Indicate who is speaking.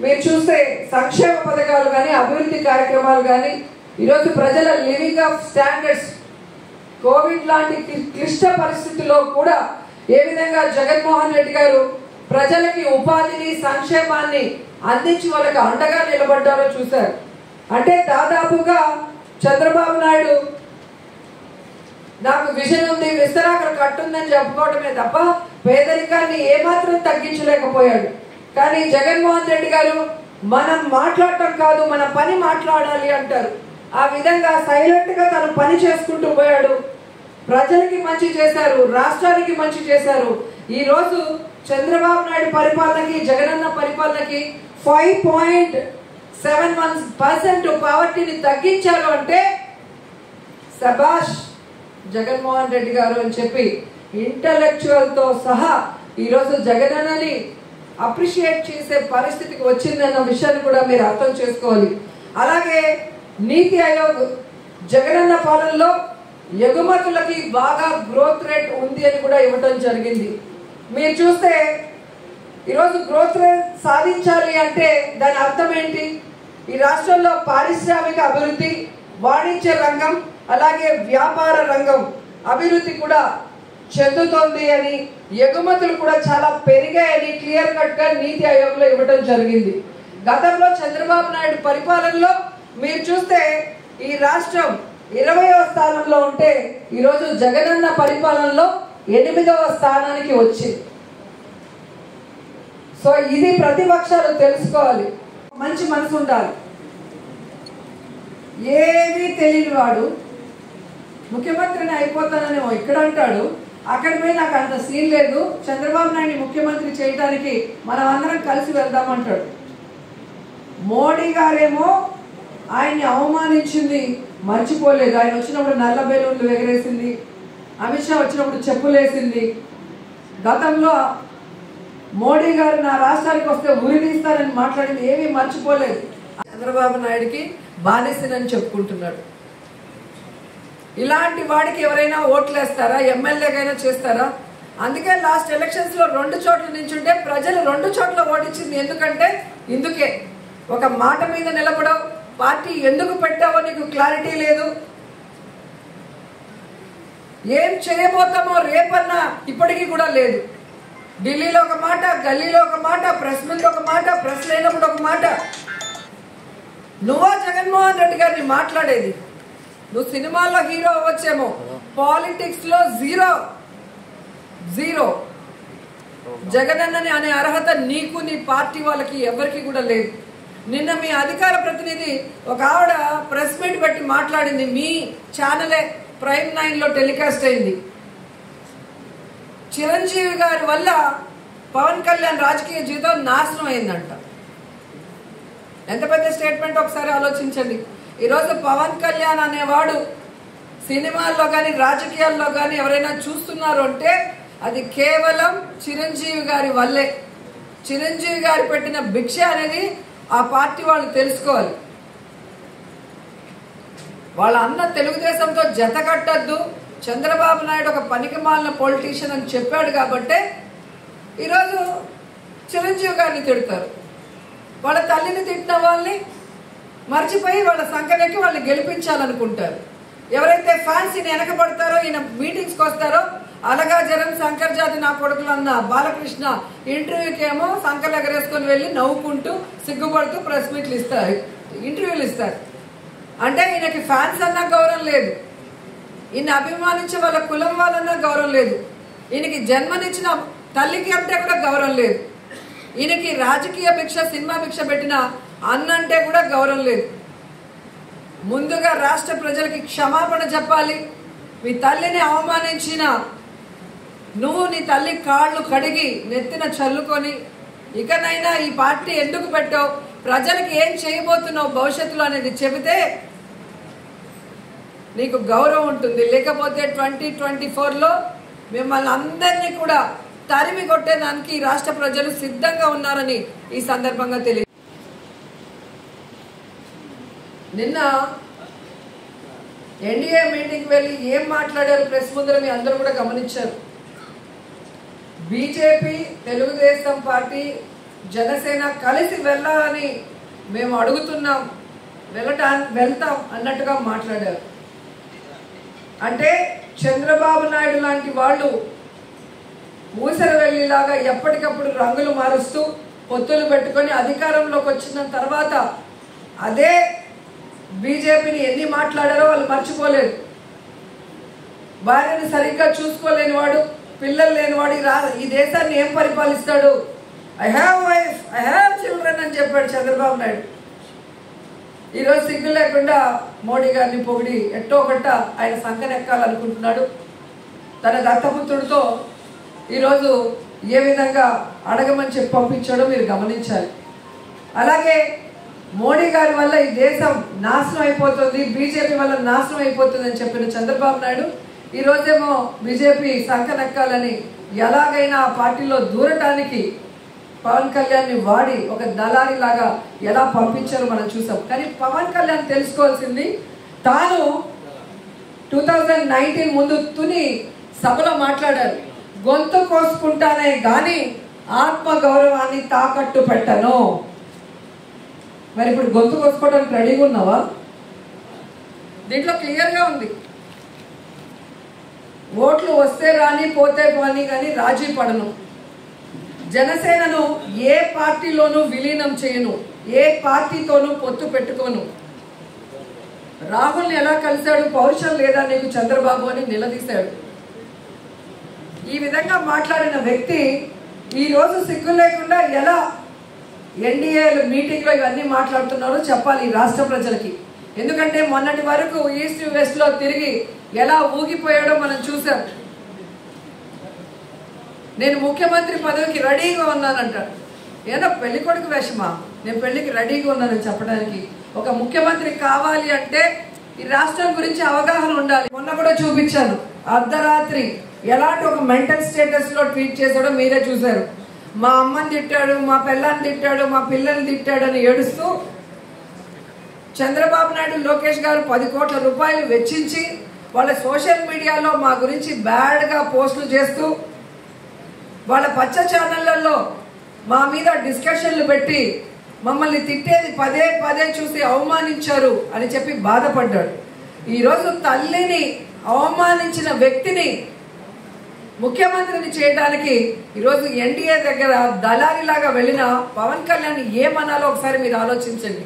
Speaker 1: మీరు చూస్తే సంక్షేమ పథకాలు కానీ అభివృద్ధి కార్యక్రమాలు కానీ ఈరోజు ప్రజల లివింగ్ ఆఫ్ స్టాండర్డ్స్ కోవిడ్ లాంటి క్లి- క్లిష్ట పరిస్థితుల్లో కూడా ఏ విధంగా జగన్మోహన్ రెడ్డి గారు ప్రజలకి ఉపాధిని సంక్షేమాన్ని అందించి వాళ్ళకి అండగా నిలబడ్డారో చూశారు. అంటే దాదాపుగా చంద్రబాబు నాయుడు నాకు విజన్ ఉంది విస్తరాకులు కట్టుందని చెప్పుకోవడమే తప్ప పేదరికాన్ని ఏమాత్రం తగ్గించలేకపోయాడు. కానీ జగన్మోహన్ రెడ్డి గారు మనం మాట్లాడటం కాదు మన పని మాట్లాడాలి అంటారు. ఆ విధంగా సైలెంట్గా తను పని చేసుకుంటూ పోయాడు. ప్రజలకి మంచి చేశారు రాష్ట్రానికి మంచి చేశారు. ఈ రోజు చంద్రబాబు నాయుడు పరిపాలనకి జగనన్న పరిపాలనకి five point seven one percent పావర్టీని తగ్గించారు అంటే సభాష్ జగన్మోహన్ రెడ్డి గారు అని చెప్పి ఇంటలెక్చువల్తో సహా ఈరోజు జగనన్నని అప్రిషియేట్ చేసే పరిస్థితికి వచ్చిందన్న విషయాన్ని కూడా మీరు అర్థం చేసుకోవాలి. అలాగే నీతి ఆయోగ్ జగనన్న పాలనలో ఎగుమతులకి బాగా గ్రోత్ రేట్ ఉంది అని కూడా ఇవ్వటం జరిగింది. మీరు చూస్తే ఈరోజు గ్రోత్ రేట్ సాధించాలి అంటే దాని అర్థం ఏంటి? ఈ రాష్ట్రంలో పారిశ్రామిక అభివృద్ధి వాణిజ్య రంగం అలాగే వ్యాపార రంగం అభివృద్ధి కూడా చెందుతోంది అని ఎగుమతులు కూడా చాలా పెరిగాయని క్లియర్ కట్గా నీతి ఆయోగ్లో ఇవ్వడం జరిగింది. గతంలో చంద్రబాబు నాయుడు పరిపాలనలో మీరు చూస్తే ఈ రాష్ట్రం ఇరవయవ స్థానంలో ఉంటే ఈరోజు జగనన్న పరిపాలనలో ఎనిమిదవ స్థానానికి వచ్చింది. సో ఇది ప్రతిపక్షాలు తెలుసుకోవాలి. మంచి మనసు ఉండాలి. ఏమీ తెలియని వాడు ముఖ్యమంత్రిని అయిపోతానని ఇక్కడ అంటాడు అక్కడ పోయి నాకు అంత సీన్ లేదు. చంద్రబాబు నాయుడిని ముఖ్యమంత్రి చేయడానికి మనం అందరం కలిసి వెళ్దామంటాడు. మోడీ గారేమో ఆయన్ని అవమానించింది మర్చిపోలేదు. ఆయన వచ్చినప్పుడు నల్ల బెలూన్లు ఎగరేసింది అమిత్ షా వచ్చినప్పుడు చెప్పులేసింది. గతంలో మోడీ గారు నా రాష్ట్రానికి వస్తే ఉరిదీస్తారని మాట్లాడింది ఏమీ మర్చిపోలేదు. చంద్రబాబు నాయుడికి బానిసనని చెప్పుకుంటున్నాడు. ఇలాంటి వాడికి ఎవరైనా ఓట్లు వేస్తారా ఎమ్మెల్యేకైనా చేస్తారా? అందుకే లాస్ట్ ఎలక్షన్స్లో రెండు చోట్ల నించుంటే ప్రజలు రెండు చోట్ల ఓటించింది ఎందుకంటే ఇందుకే. ఒక మాట మీద నిలబడవు. పార్టీ ఎందుకు పెట్టావో నీకు క్లారిటీ లేదు. ఏం చేయబోతామో రేపన్నా ఇప్పటికీ కూడా లేదు. ఢిల్లీలో ఒక మాట గల్లీలో ఒక మాట ప్రెస్ మీద ఒక మాట ప్రెస్ లేనప్పుడు ఒక మాట. నువ్వో జగన్మోహన్ రెడ్డి గారిని మాట్లాడేది? నువ్వు సినిమాల్లో హీరో అవ్వచ్చేమో. పాలిటిక్స్లో జీరో. జీరో. జగనన్నని అనే అర్హత నీకు నీ పార్టీ వాళ్ళకి ఎవరికి కూడా లేదు. నిన్న మీ అధికార ప్రతినిధి ఒక ఆవిడ ప్రెస్ మీట్ పెట్టి మాట్లాడింది. మీ ఛానలే ప్రైమ్ నైన్లో టెలికాస్ట్ అయింది. చిరంజీవి గారి వల్ల పవన్ కళ్యాణ్ రాజకీయ జీవితం నాశనం అయిందంట. ఎంత పెద్ద స్టేట్మెంట్ ఒకసారి ఆలోచించండి. ఈరోజు పవన్ కళ్యాణ్ అనేవాడు సినిమాల్లో కానీ రాజకీయాల్లో కానీ ఎవరైనా చూస్తున్నారు అంటే అది కేవలం చిరంజీవి గారి వల్లే. చిరంజీవి గారు పెట్టిన భిక్ష అనేది ఆ పార్టీ వాళ్ళు తెలుసుకోవాలి. వాళ్ళ అన్న తెలుగుదేశంతో జత కట్టద్దు. చంద్రబాబు నాయుడు ఒక పనికి మాలిన పొలిటీషియన్ అని చెప్పాడు కాబట్టే ఈరోజు చిరంజీవి గారిని తిడతారు. వాళ్ళ తల్లిని తిట్టిన వాళ్ళని మర్చిపోయి వాళ్ళ సంఖ్యలకి వాళ్ళు గెలిపించాలనుకుంటారు. ఎవరైతే ఫ్యాన్స్ ఈయన వెనకబడతారో ఈయన మీటింగ్స్కి వస్తారో అలగా జనం శంకర్ జాతి నా కొడుకులు అన్న బాలకృష్ణ ఇంటర్వ్యూకి ఏమో సంకలు ఎగరేసుకొని వెళ్ళి నవ్వుకుంటూ సిగ్గుపడుతూ ప్రెస్ మీట్లు ఇస్తారు. ఇంటర్వ్యూలు ఇస్తారు. అంటే ఈయనకి ఫ్యాన్స్ అన్నా గౌరవం లేదు. ఈయన అభిమానించే వాళ్ళ కులం వాళ్ళన్నా గౌరవం లేదు. ఈయనకి జన్మనిచ్చిన తల్లికి అంటే కూడా గౌరవం లేదు. ఈయనకి రాజకీయ భిక్ష సినిమా భిక్ష పెట్టిన అన్నంటే కూడా గౌరవం లేదు. ముందుగా రాష్ట్ర ప్రజలకి క్షమాపణ చెప్పాలి. మీ తల్లిని అవమానించిన నువ్వు నీ తల్లి కాళ్ళు కడిగి నెత్తిన చల్లుకొని ఇకనైనా ఈ పార్టీ ఎందుకు పెట్టావు? ప్రజలకు ఏం చేయబోతున్నావు భవిష్యత్తులో అనేది చెబితే నీకు గౌరవం ఉంటుంది. లేకపోతే ట్వంటీ ట్వంటీ ఫోర్లో మిమ్మల్ని అందరినీ కూడా తరిమి కొట్టేదానికి ఈ రాష్ట్ర ప్రజలు సిద్ధంగా ఉన్నారని ఈ సందర్భంగా తెలియ నిన్న ఎన్డీఏ మీటింగ్ వెళ్ళి ఏం మాట్లాడారు ప్రెస్ ముందర మీ అందరూ కూడా గమనించారు. బీజేపీ తెలుగుదేశం పార్టీ జనసేన కలిసి వెళ్ళాలని మేము అడుగుతున్నాం వెళ్ళటా వెళ్తాం అన్నట్టుగా మాట్లాడారు. అంటే చంద్రబాబు నాయుడు లాంటి వాళ్ళు ఊసర వెళ్ళేలాగా ఎప్పటికప్పుడు రంగులు మారుస్తూ పొత్తులు పెట్టుకొని అధికారంలోకి వచ్చిన తర్వాత అదే బీజేపీని ఎన్ని మాట్లాడారో వాళ్ళు మర్చిపోలేదు. భార్యని సరిగ్గా చూసుకోలేని వాడు పిల్లలు లేనివాడు ఈ రా ఈ దేశాన్ని ఏం పరిపాలిస్తాడు? I have wife I have children అని చెప్పాడు చంద్రబాబు నాయుడు. ఈరోజు సిగ్గు లేకుండా మోడీ గారిని పొగిడి ఎట్టో ఒకట ఆయన సంకనెక్కాలనుకుంటున్నాడు. తన దత్తపుత్రుడితో ఈరోజు ఏ విధంగా అడగమని చెప్పి పంపించాడో మీరు గమనించాలి. అలాగే మోడీ గారి వల్ల ఈ దేశం నాశనం అయిపోతుంది బీజేపీ వల్ల నాశనం అయిపోతుంది అని చెప్పిన చంద్రబాబు నాయుడు ఈ రోజేమో బీజేపీ సంకనెక్కాలని ఎలాగైనా ఆ పార్టీలో దూరటానికి పవన్ కళ్యాణ్ని వాడి ఒక దళారి లాగా ఎలా పంపించారో మనం చూసాం. కానీ పవన్ కళ్యాణ్ తెలుసుకోవాల్సింది తాను టూ థౌజండ్ నైన్టీన్ ముందు తుని సభలో మాట్లాడారు. గొంతు కోసుకుంటానే కానీ ఆత్మ గౌరవాన్ని తాకట్టు పెట్టను. మరి ఇప్పుడు గొంతు కోసుకోవడానికి రెడీగా ఉన్నావా? దీంట్లో క్లియర్గా ఉంది. ఓట్లు వస్తే రాని పోతే పోని కానీ రాజీ పడను. జనసేనను ఏ పార్టీలోనూ విలీనం చేయను. ఏ పార్టీతోనూ పొత్తు పెట్టుకోను. రాహుల్ని ఎలా కలిశాడు పౌరుషం లేదా నీకు చంద్రబాబు అని నిలదీశాడు. ఈ విధంగా మాట్లాడిన వ్యక్తి ఈ రోజు సిగ్గు లేకుండా ఎలా ఎన్డీఏలు మీటింగ్లో ఇవన్నీ మాట్లాడుతున్నారో చెప్పాలి ఈ రాష్ట్ర ప్రజలకి. ఎందుకంటే మొన్నటి వరకు ఈస్ట్ వెస్ట్లో తిరిగి ఎలా ఊగిపోయాడో మనం చూసాం నేను ముఖ్యమంత్రి పదవికి రెడీగా ఉన్నానంటాడు ఏదో పెళ్ళి కొడుకు వేషమా? నేను పెళ్ళికి రెడీగా ఉన్నానని చెప్పడానికి. ఒక ముఖ్యమంత్రి కావాలి అంటే ఈ రాష్ట్రం గురించి అవగాహన ఉండాలి. మొన్న కూడా చూపించాను. అర్ధరాత్రి ఎలాంటి ఒక మెంటల్ స్టేటస్లో ట్వీట్ చేశాడో మీరే చూశారు. మా అమ్మని తిట్టాడు మా పిల్లని తిట్టాడు మా పిల్లల్ని తిట్టాడు అని ఏడుస్తూ చంద్రబాబు నాయుడు లోకేష్ గారు పది కోట్ల రూపాయలు వెచ్చించి వాళ్ళ సోషల్ మీడియాలో మా గురించి బ్యాడ్గా పోస్టులు చేస్తూ వాళ్ళ పచ్చ ఛానళ్ళలో మా మీద డిస్కషన్లు పెట్టి మమ్మల్ని తిట్టేది పదే పదే చూసి అవమానించారు అని చెప్పి బాధపడ్డాడు. ఈరోజు తల్లిని అవమానించిన వ్యక్తిని ముఖ్యమంత్రిని చేయడానికి ఈరోజు ఎన్డీఏ దగ్గర దళారిలాగా వెళ్ళిన పవన్ కళ్యాణ్ ఏమనాలో ఒకసారి మీరు ఆలోచించండి.